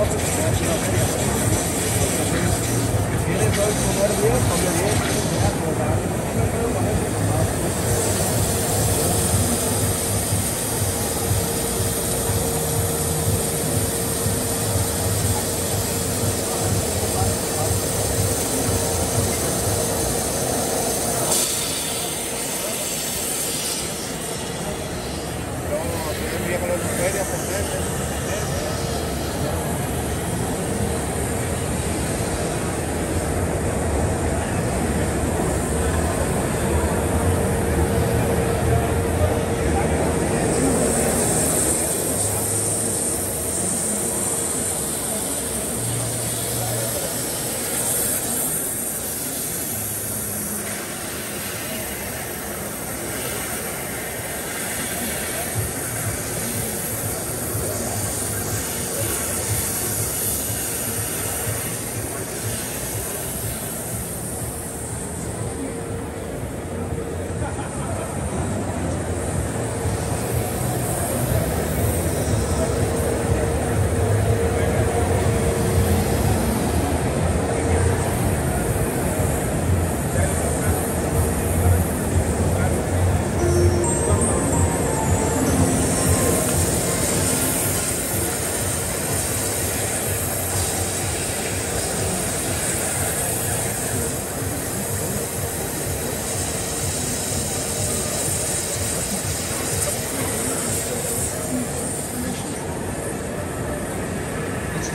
Entonces, si quieres comer bien, bien.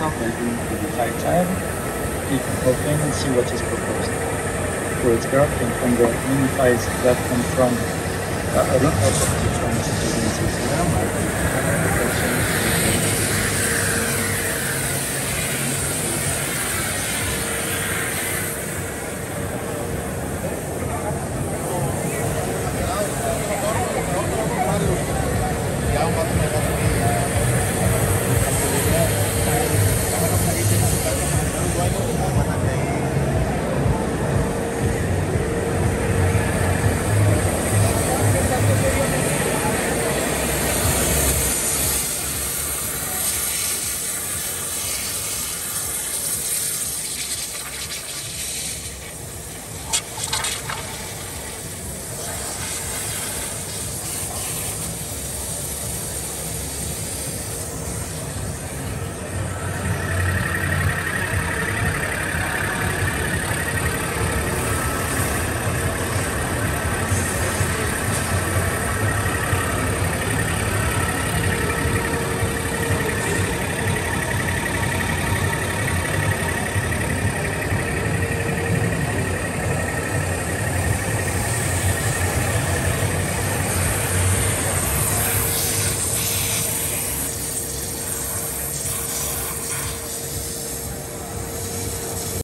Like we need to high child. You can open and see what is proposed. For its graphic from the mini files that come from uh, a lot of the from citizens is